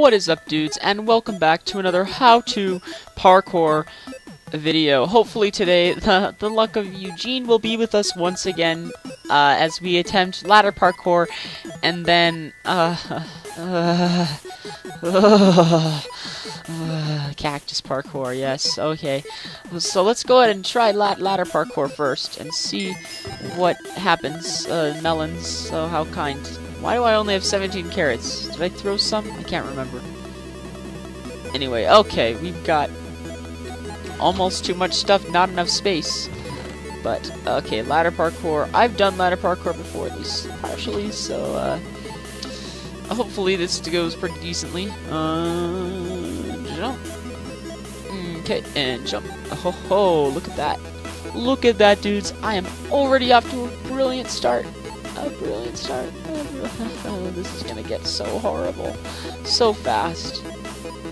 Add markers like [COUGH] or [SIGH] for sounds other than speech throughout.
What is up dudes and welcome back to another how-to parkour video. Hopefully today [LAUGHS] the, the luck of Eugene will be with us once again uh, as we attempt ladder parkour and then uh, [LAUGHS] uh, cactus parkour, yes, okay. So let's go ahead and try la ladder parkour first and see what happens. Uh, melons, so how kind. Why do I only have 17 carrots? Did I throw some? I can't remember. Anyway, okay, we've got almost too much stuff, not enough space. But, okay, ladder parkour. I've done ladder parkour before, at least partially, so, uh, hopefully this goes pretty decently. Uh, jump. Okay, and jump. Oh, ho, ho, look at that. Look at that, dudes. I am already off to a brilliant start a brilliant start. [LAUGHS] Oh, this is gonna get so horrible. So fast.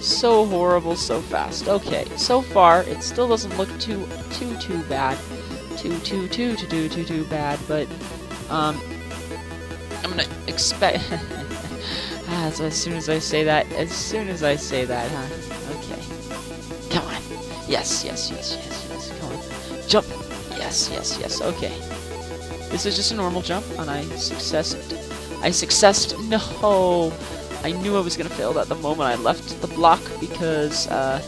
So horrible, so fast. Okay, so far, it still doesn't look too, too, too bad. Too, too, too, too, too, too, too bad, but, um, I'm gonna expect... [LAUGHS] as, as soon as I say that, as soon as I say that, huh? Okay. Come on. Yes, yes, yes, yes, yes, come on. Jump! Yes, yes, yes, okay. This is just a normal jump, and I successed. I successed. No! I knew I was gonna fail that the moment I left the block because, uh,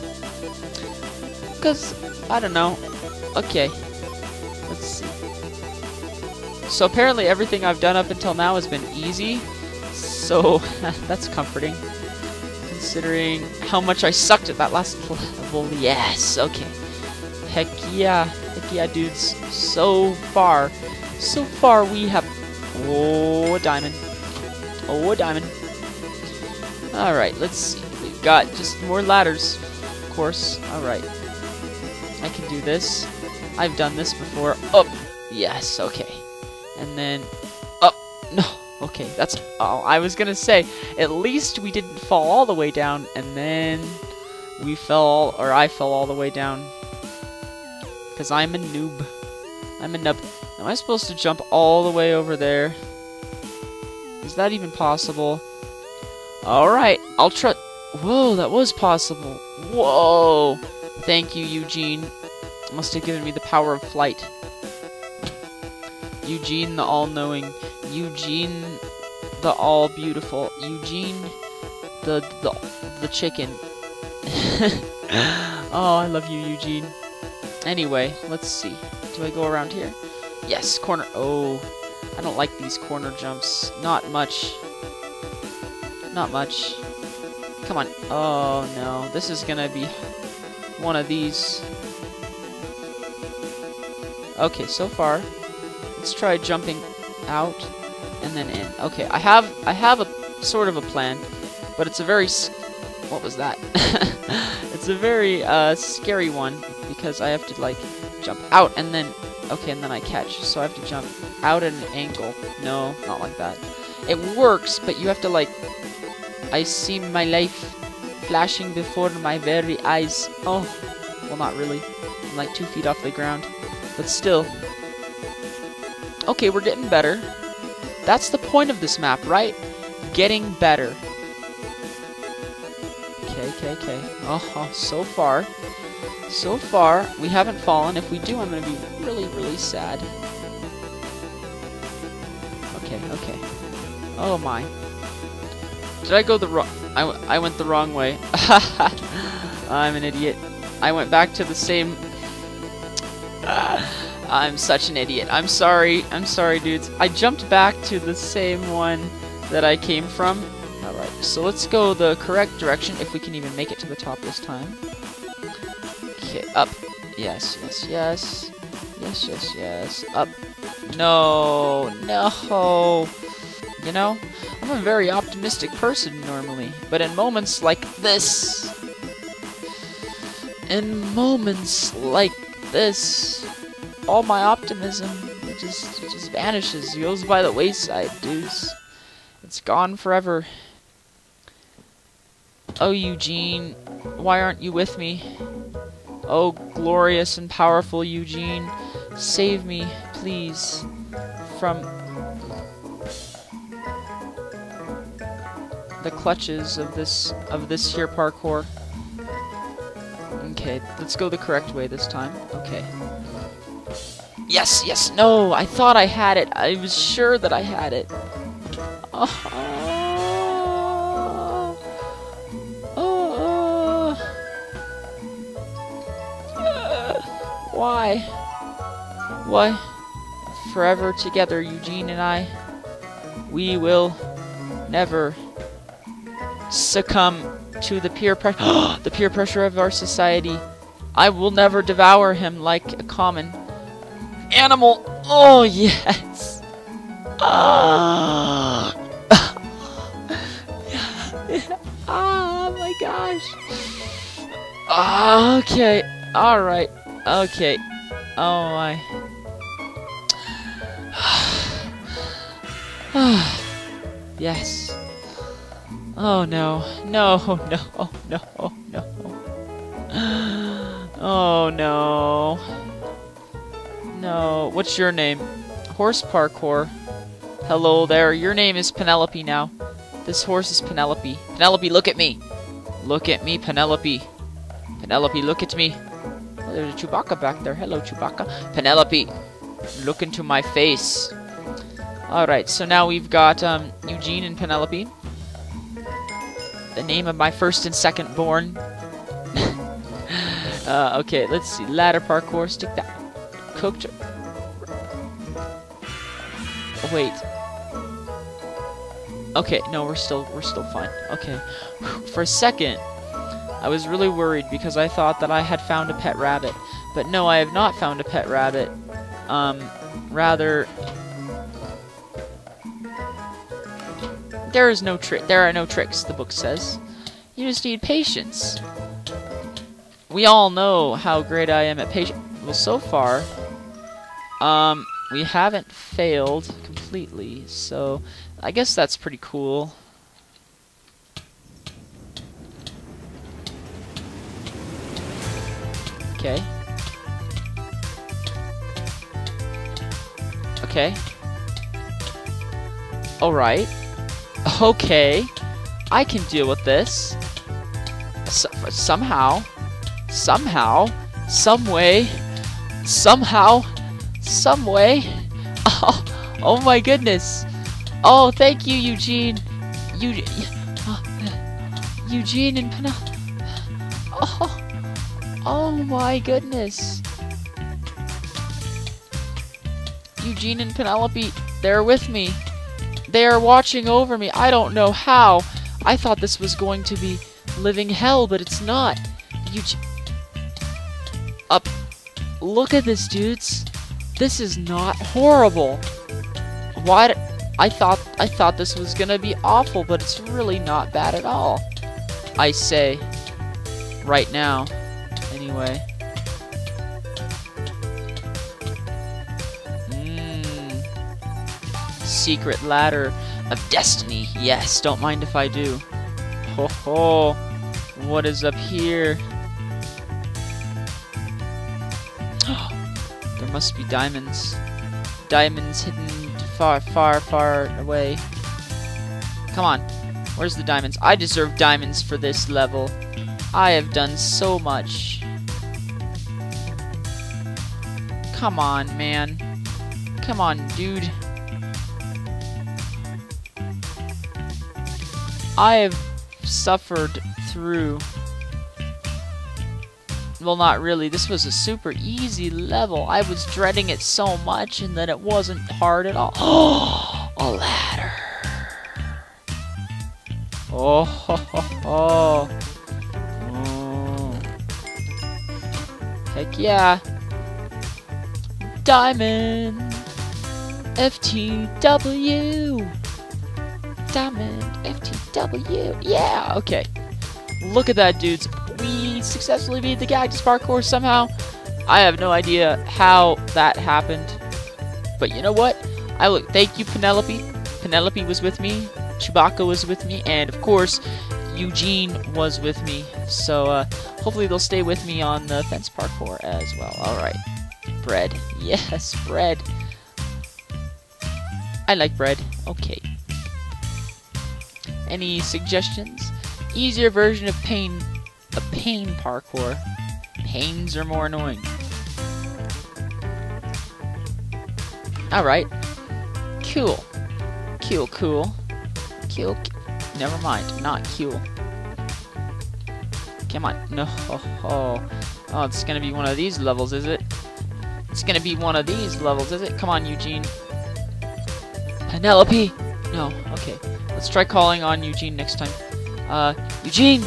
because, I don't know. Okay. Let's see. So apparently everything I've done up until now has been easy, so [LAUGHS] that's comforting. Considering how much I sucked at that last [LAUGHS] level. Yes, okay. Heck yeah. Heck yeah, dudes. So far, so far we have... Oh, a diamond. Oh, a diamond. Alright, let's see. We've got just more ladders, of course. Alright. I can do this. I've done this before. Up! Yes, okay. And then... Up! No! Okay, that's... Oh, I was gonna say, at least we didn't fall all the way down, and then we fell, or I fell all the way down. Because I'm a noob. I'm a noob. Am I supposed to jump all the way over there? Is that even possible? Alright, I'll try- Whoa, that was possible. Whoa! Thank you, Eugene. Must have given me the power of flight. Eugene the all-knowing. Eugene the all-beautiful. Eugene the, the, the chicken. [LAUGHS] oh, I love you, Eugene. Anyway, let's see. Do I go around here? Yes, corner. Oh, I don't like these corner jumps. Not much. Not much. Come on. Oh, no. This is gonna be one of these. Okay, so far, let's try jumping out and then in. Okay, I have I have a sort of a plan, but it's a very what was that? [LAUGHS] it's a very uh, scary one because I have to like jump out and then Okay, and then I catch, so I have to jump out at an angle. No, not like that. It works, but you have to, like... I see my life flashing before my very eyes. Oh, well, not really. I'm like two feet off the ground. But still. Okay, we're getting better. That's the point of this map, right? Getting better. Okay, okay, okay. Oh, so far. So far, we haven't fallen. If we do, I'm going to be really, really sad. Okay, okay. Oh my. Did I go the wrong... I, I went the wrong way. [LAUGHS] I'm an idiot. I went back to the same... [SIGHS] I'm such an idiot. I'm sorry. I'm sorry, dudes. I jumped back to the same one that I came from. Alright, so let's go the correct direction, if we can even make it to the top this time. Okay, up. Yes, yes, yes. Yes, yes, yes. Up. No, no. You know, I'm a very optimistic person normally, but in moments like this, in moments like this, all my optimism it just it just vanishes, it goes by the wayside, dudes. It's gone forever. Oh, Eugene, why aren't you with me? Oh, glorious and powerful Eugene, save me, please, from... the clutches of this of this here parkour. Okay, let's go the correct way this time. Okay. Yes, yes, no, I thought I had it. I was sure that I had it. Oh, why? Why? Forever together, Eugene and I. We will never succumb to the peer pressure [GASPS] the peer pressure of our society. I will never devour him like a common animal. Oh yes. Ah. oh [LAUGHS] my gosh. Okay. All right. Okay. Oh my. [SIGHS] yes. Oh no. No, [LAUGHS] no, no, no. [GASPS] Oh no. No. What's your name? Horse parkour. Hello there. Your name is Penelope now. This horse is Penelope. Penelope, look at me. Look at me, Penelope. Penelope, look at me. Oh, there's a Chewbacca back there. Hello, Chewbacca. Penelope, look into my face. Alright, so now we've got um, Eugene and Penelope. The name of my first and second born. [LAUGHS] uh, okay, let's see. Ladder parkour. Stick that. Cooked. Oh, wait. Okay, no, we're still we're still fine. Okay. [SIGHS] For a second, I was really worried because I thought that I had found a pet rabbit. But no, I have not found a pet rabbit. Um, rather, There is no trick. There are no tricks, the book says. You just need patience. We all know how great I am at patience. Well, so far, um, we haven't failed completely, so I guess that's pretty cool. Okay. Okay. Alright. Okay, I can deal with this. somehow, somehow, some way, somehow, some way. [LAUGHS] Oh, oh my goodness. Oh, thank you, Eugene. Eugene, uh, Eugene and Penelope. Oh, oh my goodness. Eugene and Penelope, they're with me. They are watching over me. I don't know how. I thought this was going to be living hell, but it's not. You up. Look at this, dudes. This is not horrible. Why? I thought I thought this was gonna be awful, but it's really not bad at all. I say, right now. Anyway. Secret ladder of destiny. Yes, don't mind if I do. Ho ho! What is up here? [GASPS] there must be diamonds. Diamonds hidden far, far, far away. Come on. Where's the diamonds? I deserve diamonds for this level. I have done so much. Come on, man. Come on, dude. I have suffered through... Well, not really. This was a super easy level. I was dreading it so much, and then it wasn't hard at all. Oh, [GASPS] a ladder. Oh, ho, ho, ho. oh. Heck yeah. Diamond. FTW. Diamond FTW. Yeah, okay. Look at that, dudes. We successfully beat the Cactus Parkour somehow. I have no idea how that happened. But you know what? I look. Thank you, Penelope. Penelope was with me. Chewbacca was with me. And, of course, Eugene was with me. So, uh, hopefully they'll stay with me on the fence parkour as well. Alright. Bread. [LAUGHS] Yes, bread. I like bread. Okay. Any suggestions? Easier version of pane, a pane parkour. Panes are more annoying. Alright. Cool. Cool, cool. Cool. Never mind. Not cool. Come on. No. Oh, [LAUGHS] oh. oh, it's gonna be one of these levels, is it? It's gonna be one of these levels, is it? Come on, Eugene. Penelope! No. Okay. Let's try calling on Eugene next time. Uh, Eugene!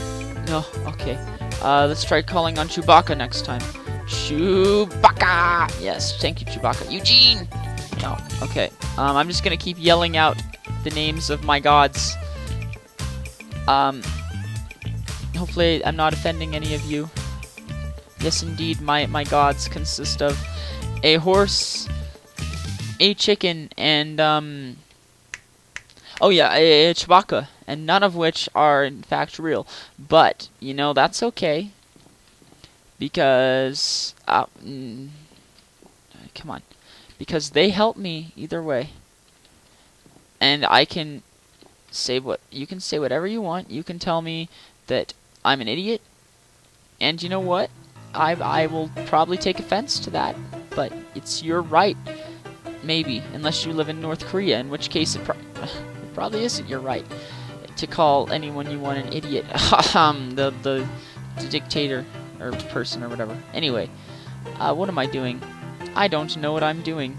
No. Okay. Uh, let's try calling on Chewbacca next time. Chewbacca! Yes, thank you, Chewbacca. Eugene! No. Okay. Um, I'm just gonna keep yelling out the names of my gods. Um, hopefully I'm not offending any of you. Yes, indeed, my, my gods consist of a horse, a chicken, and, um... Oh yeah, a Chewbacca, and none of which are in fact real. But, you know, that's okay. Because... Uh, mm, come on. Because they help me either way and I can say what you can say whatever you want. You can tell me that I'm an idiot, and you know what? I I will probably take offense to that, but it's your right. Maybe, unless you live in North Korea, in which case it probably isn't your right to call anyone you want an idiot. [LAUGHS] um, the, the the dictator or person or whatever. Anyway, uh, what am I doing? I don't know what I'm doing.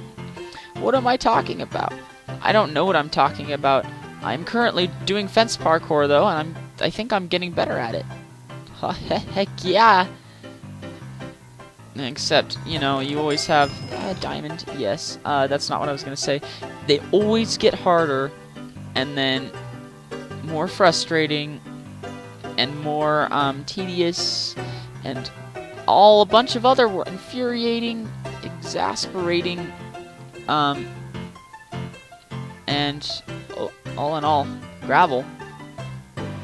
What am I talking about? I don't know what I'm talking about. I'm currently doing fence parkour though, and I'm I think I'm getting better at it. [LAUGHS] Heck yeah! Except, you know, you always have a diamond. Yes, uh, that's not what I was gonna say. They always get harder, and then more frustrating, and more um, tedious, and all a bunch of other infuriating, exasperating, um, and all in all, gravel.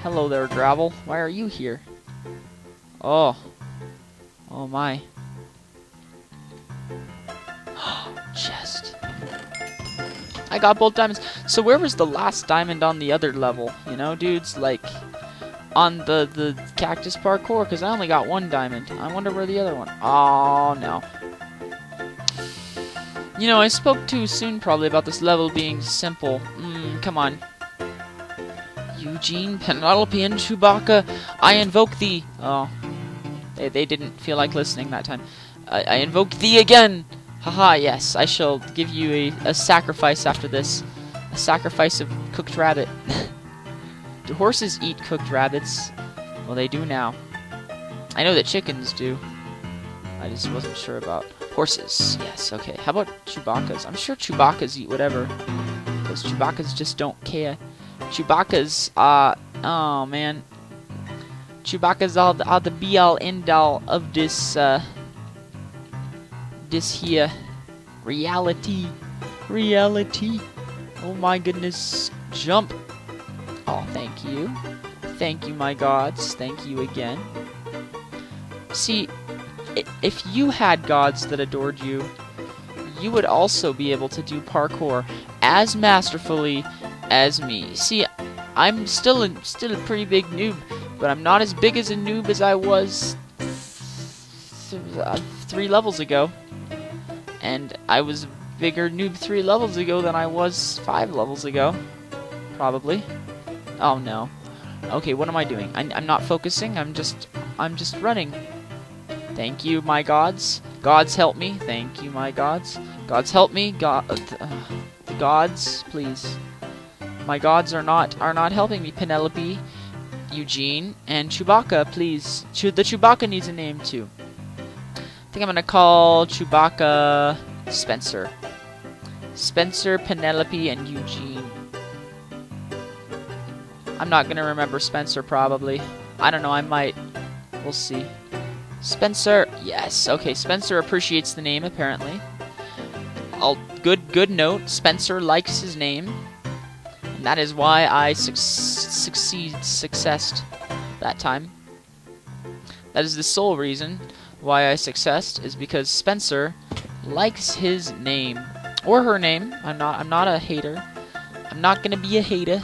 Hello there, gravel. Why are you here? Oh. Oh my. [GASPS] Chest. I got both diamonds. So where was the last diamond on the other level? You know, dudes, like on the the cactus parkour because I only got one diamond. I wonder where the other one. Oh no. You know, I spoke too soon probably about this level being simple. Mm, come on. Eugene, Penelope, and Chewbacca, I invoke thee. Oh, they, they didn't feel like listening that time. I, I invoke thee again. Haha, yes, I shall give you a, a sacrifice after this. Sacrifice of cooked rabbit. [LAUGHS] do horses eat cooked rabbits? Well, they do now. I know that chickens do. I just wasn't sure about horses. Yes, okay. How about Chewbacca's? I'm sure Chewbacca's eat whatever. Because Chewbacca's just don't care. Chewbacca's, uh, oh man. Chewbacca's all the, all the be-all, end-all of this, uh, this here reality. Reality. Oh my goodness. Jump. Oh, thank you. Thank you, my gods. Thank you again. See, if you had gods that adored you, you would also be able to do parkour as masterfully as me. See, I'm still a, still a pretty big noob, but I'm not as big as a noob as I was th uh, three levels ago. And I was bigger noob three levels ago than I was five levels ago. Probably. Oh no. Okay, what am I doing? I, I'm not focusing, I'm just, I'm just running. Thank you, my gods. Gods help me. Thank you, my gods. Gods help me. God, uh, gods, please. My gods are not are not helping me. Penelope, Eugene, and Chewbacca, please. Che the Chewbacca needs a name too. I think I'm gonna call Chewbacca Spencer. Spencer, Penelope, and Eugene. I'm not gonna remember Spencer probably. I don't know. I might. We'll see. Spencer, yes, okay, Spencer appreciates the name, apparently. I'll, good, good note, Spencer likes his name. And that is why I su succeed, successed that time. That is the sole reason why I successed, is because Spencer likes his name. Or her name. I'm not, I'm not a hater. I'm not gonna be a hater.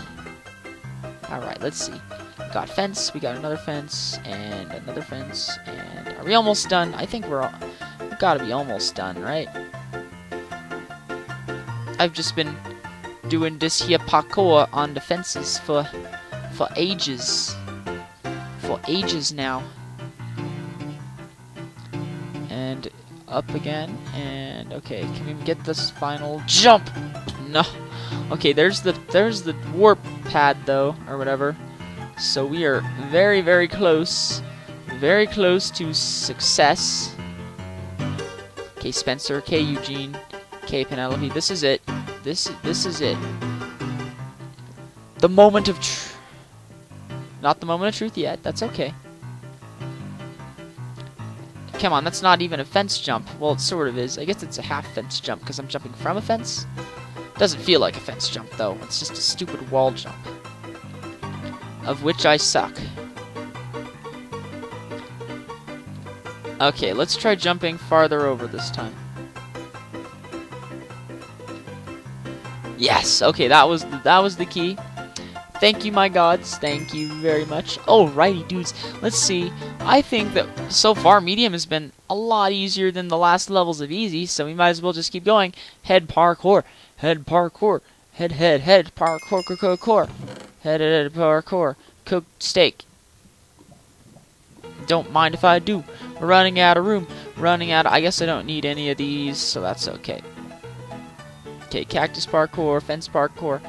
Alright, let's see. We got fence, we got another fence, and another fence, and are we almost done? I think we're all, we gotta be almost done, right? I've just been doing this here parkour on the fences for for ages. For ages now. Up again, and okay, can we get this final jump? No. Okay, there's the there's the warp pad though, or whatever. So we are very, very close. Very close to success. Okay, Spencer. Okay, Eugene. Okay, Penelope. This is it. This this is it. The moment of truth. Not the moment of truth yet. That's okay. Come on, that's not even a fence jump. Well, it sort of is. I guess it's a half fence jump because I'm jumping from a fence. Doesn't feel like a fence jump, though. It's just a stupid wall jump. Of which I suck. Okay, let's try jumping farther over this time. Yes, okay, that was the, that was the key. Thank you, my gods. Thank you very much. Alrighty, dudes. Let's see. I think that so far medium has been a lot easier than the last levels of easy, so we might as well just keep going. Head parkour. Head parkour. Head, head, head parkour, core, core. core. Head, head, parkour. Cooked steak. Don't mind if I do. running out of room. Running out of, I guess I don't need any of these, so that's okay. Okay, cactus parkour, fence parkour,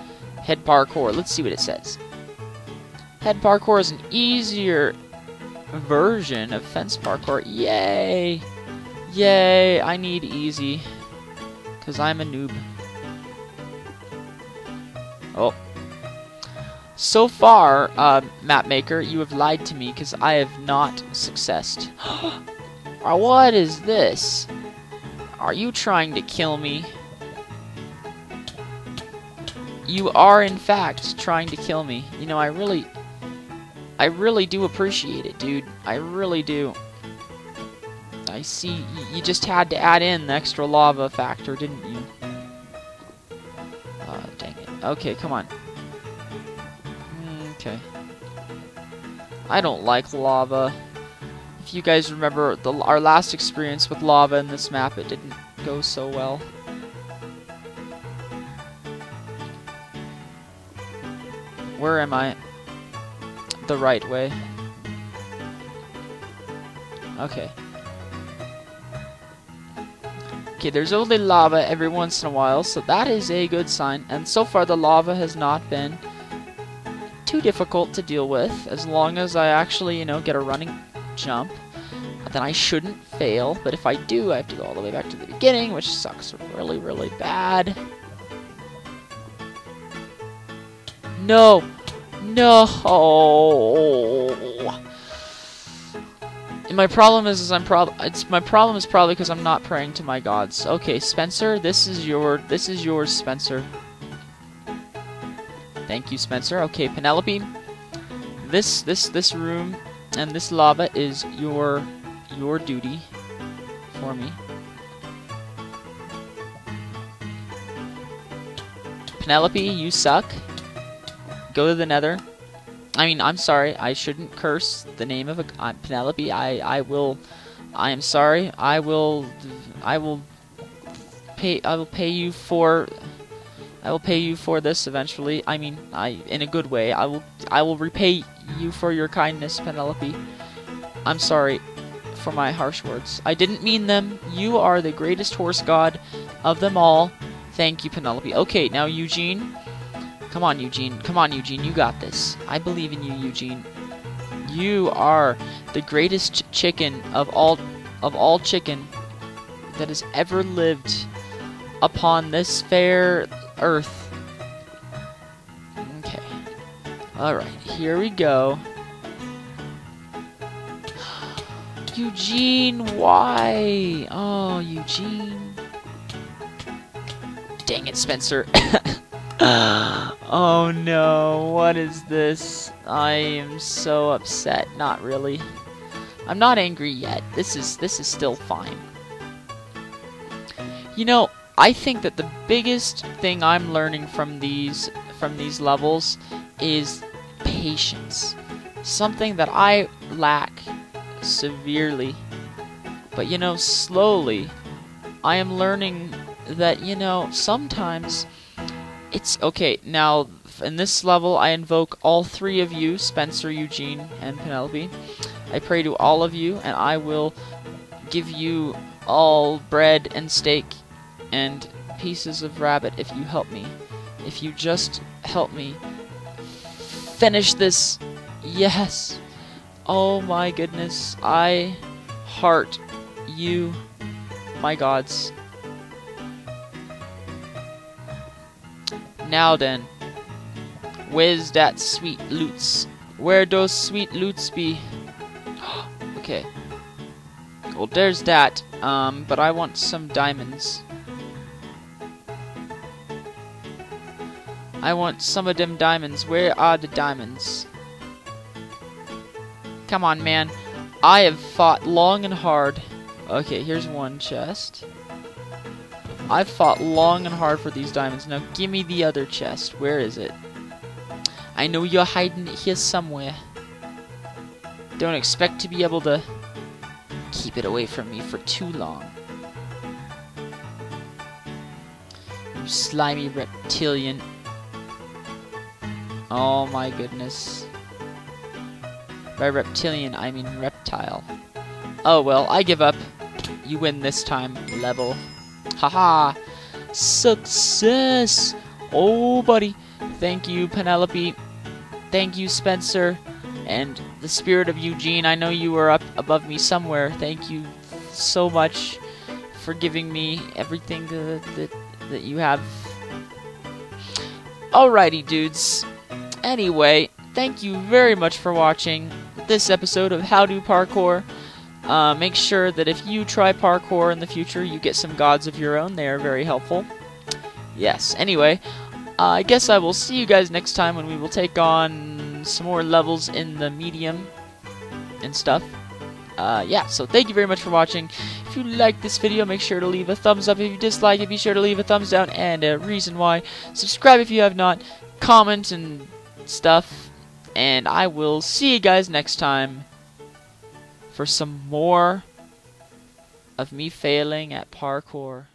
head parkour. Let's see what it says. Head parkour is an easier version of fence parkour. Yay! Yay! I need easy. Because I'm a noob. Oh. So far, uh, map maker, you have lied to me because I have not successed. [GASPS] what is this? Are you trying to kill me? You are, in fact, trying to kill me. You know, I really... I really do appreciate it, dude. I really do. I see you just had to add in the extra lava factor, didn't you? Oh, dang it. Okay, come on. Hmm, okay. I don't like lava. If you guys remember the, our last experience with lava in this map, it didn't go so well. Where am I? The right way. Okay. Okay, there's only lava every once in a while, so that is a good sign. And so far the lava has not been too difficult to deal with, as long as I actually, you know, get a running jump. Then I shouldn't fail, but if I do, I have to go all the way back to the beginning, which sucks really, really bad. No! No! And my problem is, is I'm prob it's my problem is probably because I'm not praying to my gods. Okay, Spencer, this is your this is yours, Spencer. Thank you, Spencer. Okay, Penelope. This this this room and this lava is your your duty for me. Penelope, you suck. Go to the nether. I mean, I'm sorry. I shouldn't curse the name of a uh, Penelope. I I will. I am sorry. I will. I will pay. I will pay you for. I will pay you for this eventually. I mean, I in a good way. I will. I will repay you for your kindness, Penelope. I'm sorry for my harsh words. I didn't mean them. You are the greatest horse god of them all. Thank you, Penelope. Okay, now Eugene. Come on, Eugene. Come on, Eugene. You got this. I believe in you, Eugene. You are the greatest ch chicken of all of all chicken that has ever lived upon this fair earth. Okay. Alright, here we go. [GASPS] Eugene, why? Oh, Eugene. Dang it, Spencer. [COUGHS] [COUGHS] oh no, what is this? I am so upset. Not really. I'm not angry yet. This is this is still fine. You know, I think that the biggest thing I'm learning from these from these levels is patience. Something that I lack severely. But you know, slowly, I am learning that, you know, sometimes it's okay. Now, in this level, I invoke all three of you Spencer, Eugene, and Penelope. I pray to all of you, and I will give you all bread and steak and pieces of rabbit if you help me. If you just help me finish this. Yes. Oh my goodness. I heart you, my gods. Now then, where's that sweet loots? Where those sweet loots be? [GASPS] okay. Well, there's that. Um, but I want some diamonds. I want some of them diamonds. Where are the diamonds? Come on, man. I have fought long and hard. Okay, here's one chest. I've fought long and hard for these diamonds. Now give me the other chest. Where is it? I know you're hiding it here somewhere. Don't expect to be able to keep it away from me for too long. You slimy reptilian. Oh my goodness. By reptilian, I mean reptile. Oh well, I give up. You win this time, level. Haha! Success! Oh, buddy. Thank you, Penelope. Thank you, Spencer. And the spirit of Eugene, I know you were up above me somewhere. Thank you so much for giving me everything that, that, that you have. Alrighty, dudes. Anyway, thank you very much for watching this episode of How Do Parkour. Uh, make sure that if you try parkour in the future, you get some gods of your own. They are very helpful. Yes, anyway, uh, I guess I will see you guys next time when we will take on some more levels in the medium and stuff. Uh, yeah, so thank you very much for watching. If you like this video, make sure to leave a thumbs up. If you dislike it, be sure to leave a thumbs down. And a reason why, subscribe if you have not, comment and stuff. And I will see you guys next time for some more of me failing at parkour.